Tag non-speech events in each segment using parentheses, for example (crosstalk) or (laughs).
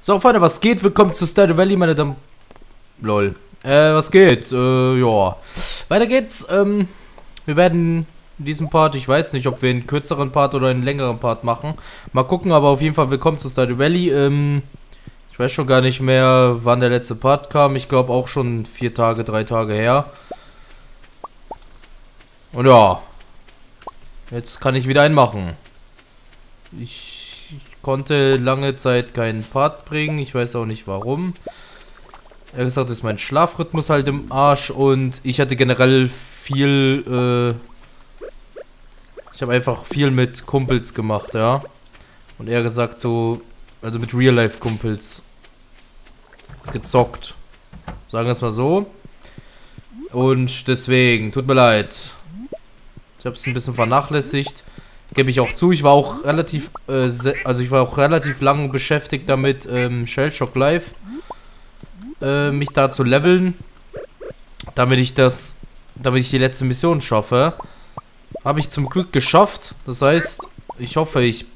So, Freunde, was geht? Willkommen zu Stardew Valley, meine Damen... Lol. Äh, was geht? Äh, ja. Weiter geht's. Ähm, wir werden in diesem Part, ich weiß nicht, ob wir einen kürzeren Part oder einen längeren Part machen. Mal gucken, aber auf jeden Fall willkommen zu Stardew Valley. Ähm, ich weiß schon gar nicht mehr, wann der letzte Part kam. Ich glaube auch schon vier Tage, drei Tage her. Und ja. Jetzt kann ich wieder einen machen. Ich konnte lange Zeit keinen Part bringen. Ich weiß auch nicht warum. Er gesagt, ist mein Schlafrhythmus halt im Arsch und ich hatte generell viel, äh, ich habe einfach viel mit Kumpels gemacht, ja. Und er gesagt so, also mit Real-Life-Kumpels gezockt. Sagen wir es mal so. Und deswegen, tut mir leid. Ich habe es ein bisschen vernachlässigt. Gebe ich auch zu, ich war auch relativ, äh, also ich war auch relativ lang beschäftigt damit, ähm, Shellshock Live, äh, mich da zu leveln, damit ich das, damit ich die letzte Mission schaffe. Habe ich zum Glück geschafft, das heißt, ich hoffe, ich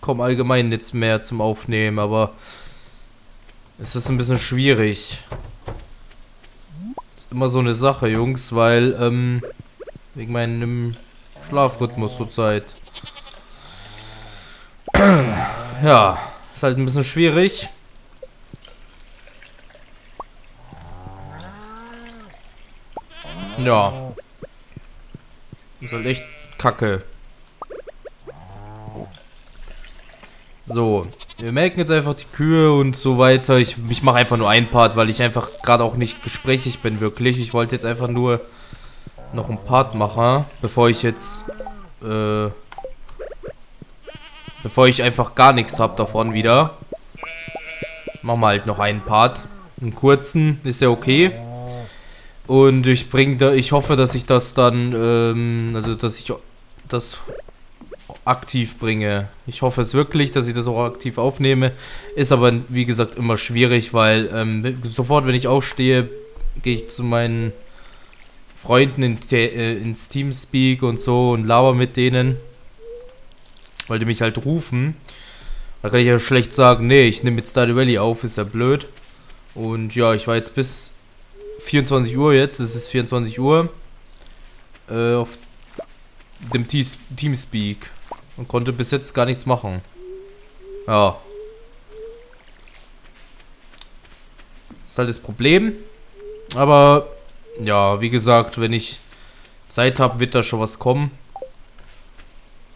komme allgemein jetzt mehr zum Aufnehmen, aber es ist ein bisschen schwierig. Ist immer so eine Sache, Jungs, weil, ähm, wegen meinem Schlafrhythmus zurzeit. (clears throat) ja, ist halt ein bisschen schwierig. Ja. Ist halt echt kacke. So, wir melken jetzt einfach die Kühe und so weiter. Ich, ich mache einfach nur ein Part, weil ich einfach gerade auch nicht gesprächig bin, wirklich. Ich wollte jetzt einfach nur noch einen Part machen, bevor ich jetzt, äh, bevor ich einfach gar nichts habe davon wieder. Machen wir halt noch einen Part. Einen kurzen, ist ja okay. Und ich bringe da, ich hoffe, dass ich das dann, ähm, also dass ich das aktiv bringe. Ich hoffe es wirklich, dass ich das auch aktiv aufnehme. Ist aber, wie gesagt, immer schwierig, weil ähm, sofort, wenn ich aufstehe, gehe ich zu meinen Freunden in, äh, ins Teamspeak und so und laber mit denen. Die mich halt rufen. Da kann ich ja schlecht sagen, nee, ich nehme jetzt Stardew Valley auf, ist ja blöd. Und ja, ich war jetzt bis 24 Uhr jetzt, es ist 24 Uhr, äh, auf dem Teamspeak. Und konnte bis jetzt gar nichts machen. Ja. Ist halt das Problem. Aber ja, wie gesagt, wenn ich Zeit habe, wird da schon was kommen.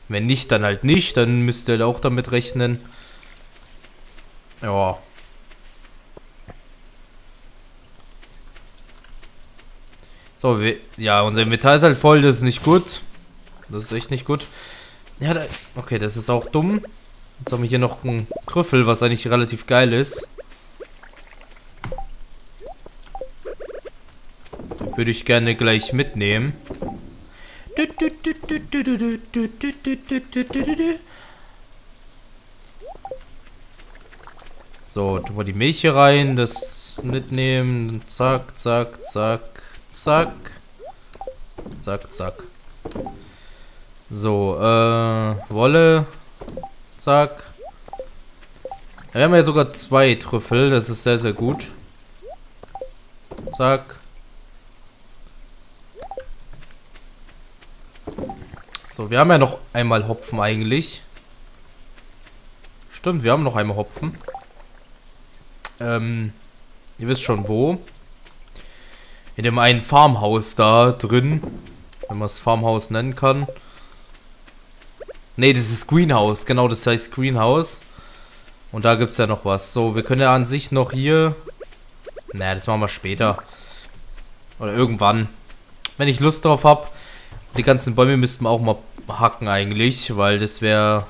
Wenn nicht, dann halt nicht. Dann müsst ihr halt auch damit rechnen. Ja. So, wir, ja, unser Inventar ist halt voll. Das ist nicht gut. Das ist echt nicht gut. Ja, da, okay, das ist auch dumm. Jetzt haben wir hier noch einen Trüffel, was eigentlich relativ geil ist. Würde ich gerne gleich mitnehmen. So, tun wir die Milch hier rein, das mitnehmen. Zack, zack, zack, zack. Zack, zack. So, äh, Wolle. Zack. wir haben ja sogar zwei Trüffel, das ist sehr, sehr gut. Zack. So, wir haben ja noch einmal Hopfen eigentlich. Stimmt, wir haben noch einmal Hopfen. Ähm, ihr wisst schon wo. In dem einen Farmhaus da drin. Wenn man es Farmhaus nennen kann. Ne, das ist Greenhouse. Genau, das heißt Greenhouse. Und da gibt es ja noch was. So, wir können ja an sich noch hier... Naja, das machen wir später. Oder irgendwann. Wenn ich Lust drauf habe. Die ganzen Bäume müssten wir auch mal hacken eigentlich, weil das wäre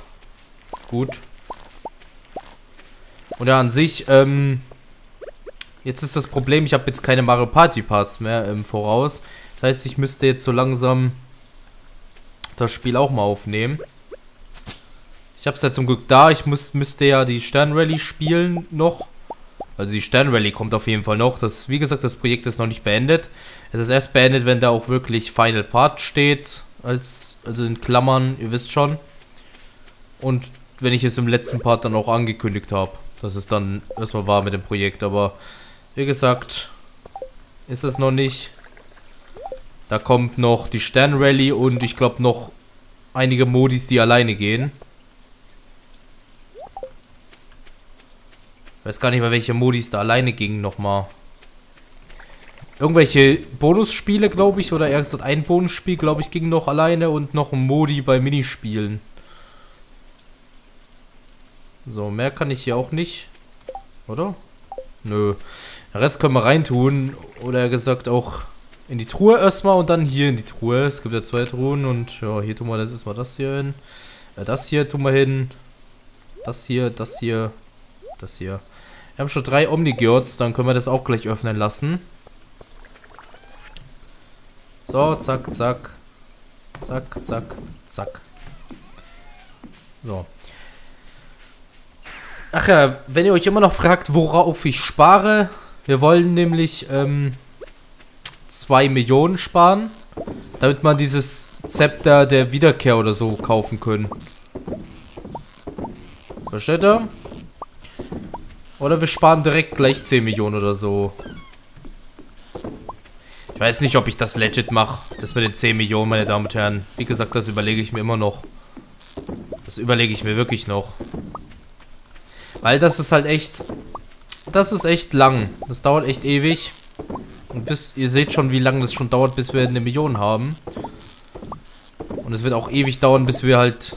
gut. Und ja, an sich, ähm, jetzt ist das Problem, ich habe jetzt keine Mario Party Parts mehr im Voraus. Das heißt, ich müsste jetzt so langsam das Spiel auch mal aufnehmen. Ich habe es ja zum Glück da. Ich muss, müsste ja die Sternrally spielen noch. Also die Sternrally kommt auf jeden Fall noch. Das, wie gesagt, das Projekt ist noch nicht beendet. Es ist erst beendet, wenn da auch wirklich Final Part steht. Als, also in Klammern, ihr wisst schon. Und wenn ich es im letzten Part dann auch angekündigt habe, dass es dann erstmal war mit dem Projekt. Aber wie gesagt, ist es noch nicht. Da kommt noch die Sternrally und ich glaube noch einige Modis, die alleine gehen. Weiß gar nicht mehr, welche Modis da alleine gingen nochmal. Irgendwelche Bonusspiele, glaube ich, oder eher gesagt ein Bonusspiel, glaube ich, ging noch alleine und noch ein Modi bei Minispielen. So, mehr kann ich hier auch nicht. Oder? Nö. Den Rest können wir reintun. Oder gesagt auch in die Truhe erstmal und dann hier in die Truhe. Es gibt ja zwei Truhen und ja, hier tun wir das erstmal das hier hin. Äh, das hier tun wir hin. Das hier, das hier, das hier. Wir haben schon drei Omnigirds, dann können wir das auch gleich öffnen lassen. So, zack, zack. Zack, zack, zack. So. Ach ja, wenn ihr euch immer noch fragt, worauf ich spare. Wir wollen nämlich ähm, 2 Millionen sparen, damit man dieses Zepter der Wiederkehr oder so kaufen können. Versteht ihr? Oder wir sparen direkt gleich 10 Millionen oder so. Ich weiß nicht, ob ich das legit mache. Das mit den 10 Millionen, meine Damen und Herren. Wie gesagt, das überlege ich mir immer noch. Das überlege ich mir wirklich noch. Weil das ist halt echt... Das ist echt lang. Das dauert echt ewig. Und bis, ihr seht schon, wie lange das schon dauert, bis wir eine Million haben. Und es wird auch ewig dauern, bis wir halt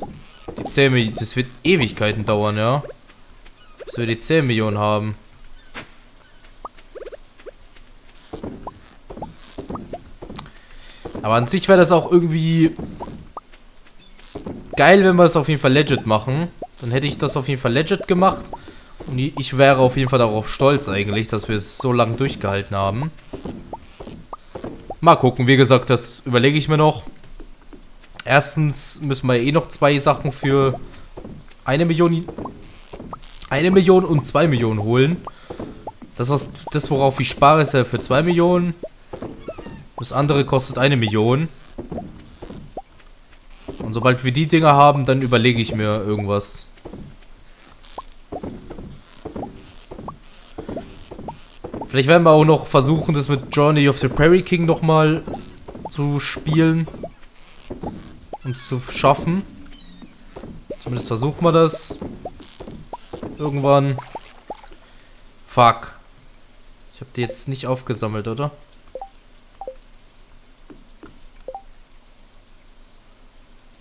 die 10 Millionen... Das wird Ewigkeiten dauern, ja. Bis wir die 10 Millionen haben. Aber an sich wäre das auch irgendwie geil, wenn wir es auf jeden Fall legit machen. Dann hätte ich das auf jeden Fall legit gemacht. Und ich wäre auf jeden Fall darauf stolz eigentlich, dass wir es so lange durchgehalten haben. Mal gucken, wie gesagt, das überlege ich mir noch. Erstens müssen wir eh noch zwei Sachen für eine Million, eine Million und zwei Millionen holen. Das, was, das worauf ich spare, ist ja für zwei Millionen. Das andere kostet eine Million. Und sobald wir die Dinger haben, dann überlege ich mir irgendwas. Vielleicht werden wir auch noch versuchen, das mit Journey of the Prairie King nochmal zu spielen. Und zu schaffen. Zumindest versuchen wir das. Irgendwann. Fuck. Ich habe die jetzt nicht aufgesammelt, oder?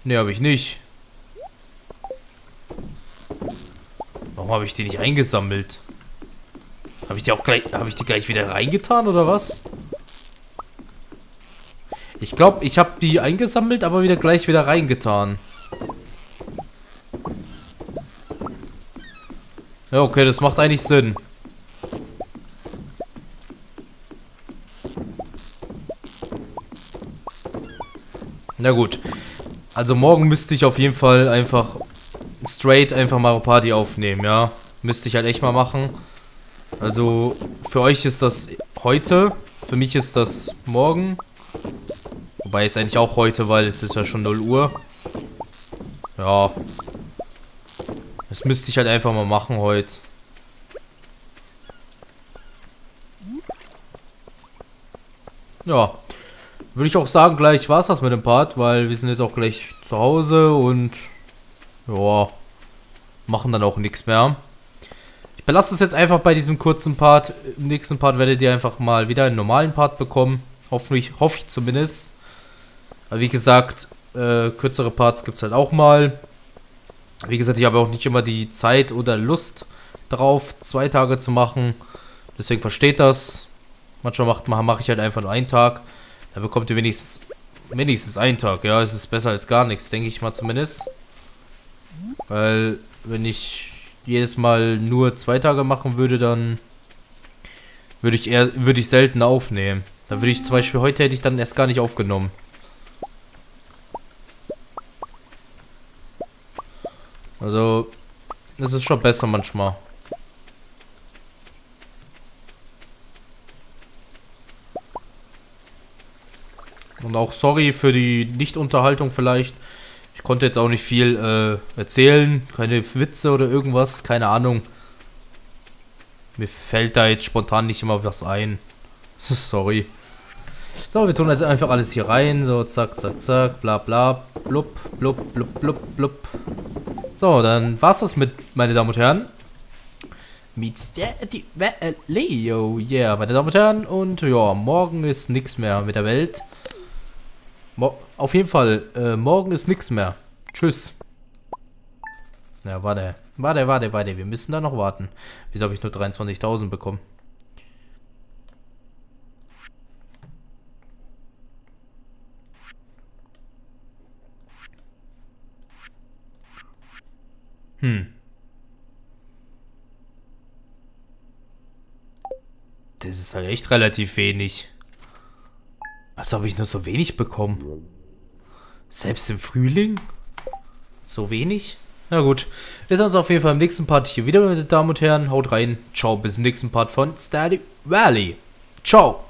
Ne, habe ich nicht. Warum habe ich die nicht eingesammelt? Habe ich die auch gleich, habe ich die gleich wieder reingetan oder was? Ich glaube, ich habe die eingesammelt, aber wieder gleich wieder reingetan. Ja, okay, das macht eigentlich Sinn. Na gut. Also morgen müsste ich auf jeden Fall einfach straight einfach mal Party aufnehmen, ja. Müsste ich halt echt mal machen. Also für euch ist das heute, für mich ist das morgen. Wobei es eigentlich auch heute, weil es ist ja schon 0 Uhr. Ja. Das müsste ich halt einfach mal machen heute. Ja. Würde ich auch sagen, gleich war es das mit dem Part, weil wir sind jetzt auch gleich zu Hause und ja, machen dann auch nichts mehr belasse es jetzt einfach bei diesem kurzen Part. Im nächsten Part werdet ihr einfach mal wieder einen normalen Part bekommen. Hoffentlich, hoffe ich zumindest. Aber wie gesagt, äh, kürzere Parts gibt es halt auch mal. Wie gesagt, ich habe auch nicht immer die Zeit oder Lust drauf, zwei Tage zu machen. Deswegen versteht das. Manchmal mache mach ich halt einfach nur einen Tag. Da bekommt ihr wenigstens, wenigstens einen Tag. Ja, es ist besser als gar nichts, denke ich mal zumindest. Weil, wenn ich jedes Mal nur zwei Tage machen würde, dann würde ich eher, würde ich selten aufnehmen. Da würde ich zum Beispiel heute hätte ich dann erst gar nicht aufgenommen. Also, das ist schon besser manchmal. Und auch sorry für die Nicht-Unterhaltung vielleicht. Ich konnte jetzt auch nicht viel äh, erzählen. Keine Witze oder irgendwas. Keine Ahnung. Mir fällt da jetzt spontan nicht immer was ein. (laughs) Sorry. So, wir tun also einfach alles hier rein. So, zack, zack, zack, bla bla, blub, blub, blub, blub, blub. So, dann war's das mit, meine Damen und Herren. Meets Daddy Leo. Yeah, meine Damen und Herren. Und ja, morgen ist nichts mehr mit der Welt. Mo auf jeden Fall, äh, morgen ist nichts mehr. Tschüss. Ja, warte. Warte, warte, warte. Wir müssen da noch warten. Wieso habe ich nur 23.000 bekommen? Hm. Das ist halt echt relativ wenig. Als ob ich nur so wenig bekommen. Selbst im Frühling? So wenig? Na gut. Wir sehen uns auf jeden Fall im nächsten Part hier wieder, meine Damen und Herren. Haut rein. Ciao, bis zum nächsten Part von Stardew Valley. Ciao.